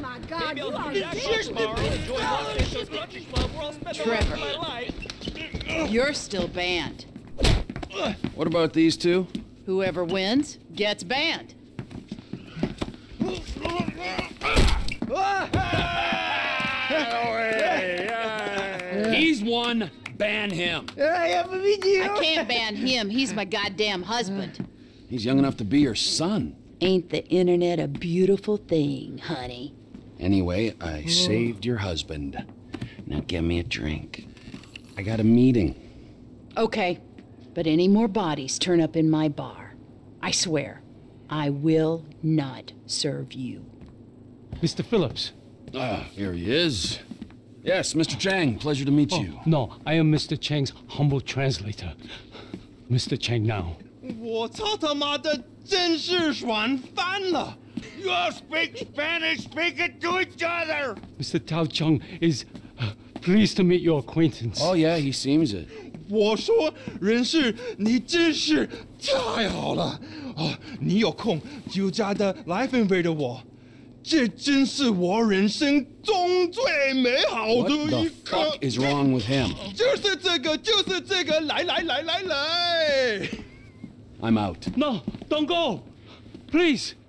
my God, Maybe you I'll are do that ridiculous. tomorrow and join Los Santos Country Club where I'll spend the rest of. You're still banned. What about these two? Whoever wins gets banned. He's one. Ban him. I can't ban him. He's my goddamn husband. He's young enough to be your son. Ain't the internet a beautiful thing, honey? Anyway, I Whoa. saved your husband. Now get me a drink. I got a meeting. Okay, but any more bodies turn up in my bar. I swear, I will not serve you. Mr. Philips. Ah, here he is. Yes, Mr. Cheng, pleasure to meet oh, you. No, I am Mr. Cheng's humble translator. Mr. Cheng now. You all speak Spanish, speak it to each other. Mr. Tao Cheng is uh, pleased to meet your acquaintance. Oh, yeah, he seems it. 我说，人事，你真是太好了哦！你有空就加的来分配的我，这真是我人生中最美好的一刻。What the fuck is wrong with him？就是这个，就是这个，来来来来来。I'm out. No, don't go. Please.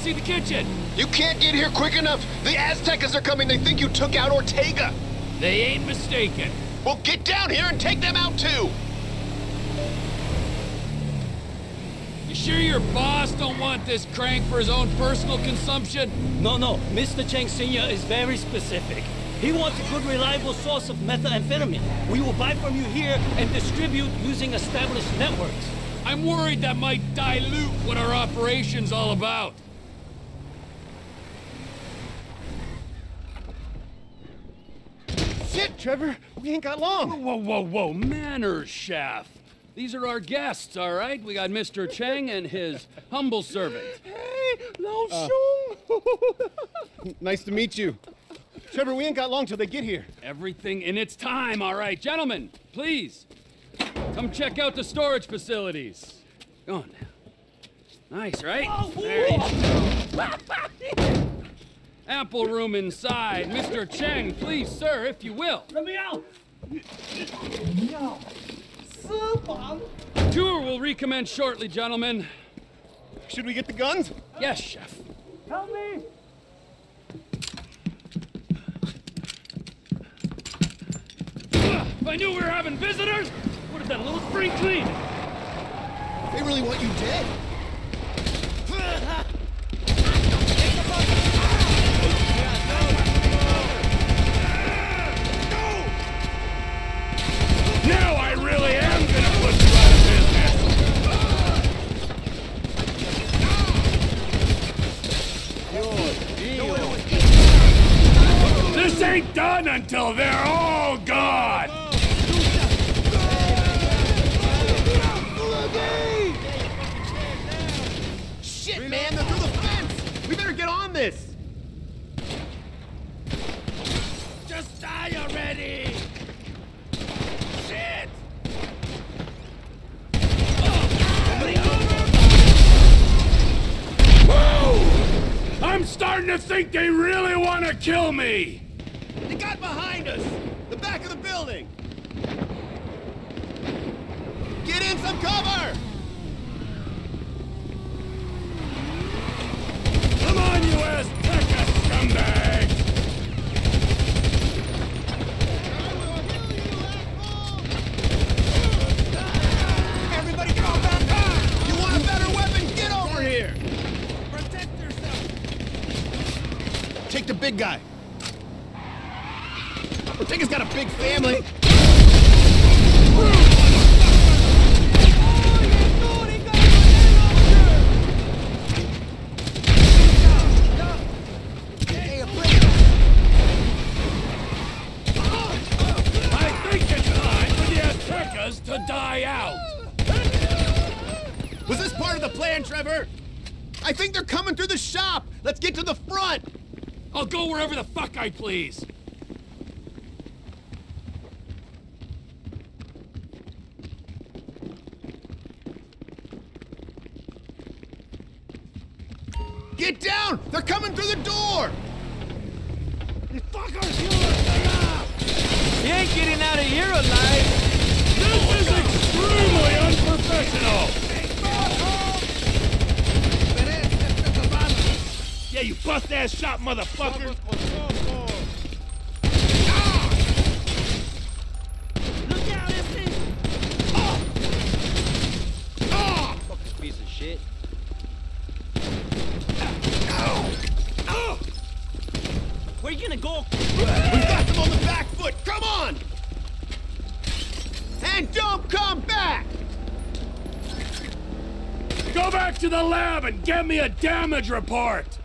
See the kitchen. You can't get here quick enough. The Aztecas are coming. They think you took out Ortega. They ain't mistaken. Well, get down here and take them out too. You sure your boss don't want this crank for his own personal consumption? No, no. Mr. Cheng Sr. is very specific. He wants a good, reliable source of methamphetamine. We will buy from you here and distribute using established networks. I'm worried that might dilute what our operation's all about. Shit, Trevor, we ain't got long. Whoa, whoa, whoa, manners, chef. These are our guests, all right? We got Mr. Cheng and his humble servant. Hey, Lao uh, Shung. nice to meet you. Trevor, we ain't got long till they get here. Everything in its time, all right. Gentlemen, please, come check out the storage facilities. Go on now. Nice, right? there you go. Ample room inside. Mr. Cheng, please, sir, if you will. Let me out! Tour will recommence shortly, gentlemen. Should we get the guns? Yes, chef. Help me! If I knew we were having visitors, would have done a little spring clean. They really want you dead. Now I really am gonna put you out of business. This ain't done until they're all gone. Shit, man, they're through the fence. We better get on this. Just die already. Starting to think they really want to kill me. They got behind us. The back of the building. Get in some cover. guy. Ortega's got a big family. to die out! Was this part of the plan, Trevor? I think they're coming through the shop! Let's get to the front! I'll go wherever the fuck I please. Get down! They're coming through the door! You ain't getting out of here alive. This is extremely unprofessional. Yeah, you bust-ass shot, motherfucker! Look out, this piece of shit. Where you gonna go? We got them on the back foot! Come on! And don't come back! Go back to the lab and get me a damage report.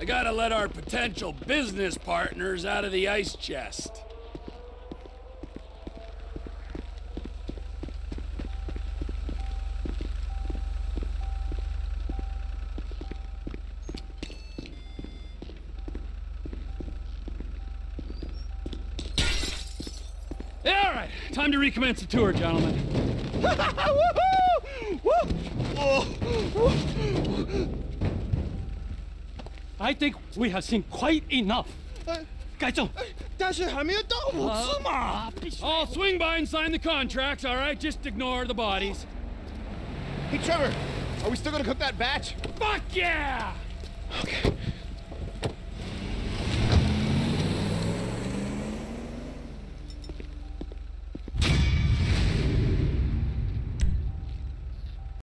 I gotta let our potential business partners out of the ice chest. All right. Time to recommence the tour, gentlemen. I think we have seen quite enough. 该正，但是还没有到五次嘛。 I'll swing by and sign the contracts, all right? Just ignore the bodies. Hey, Trevor, are we still gonna cook that batch? Fuck yeah! Okay,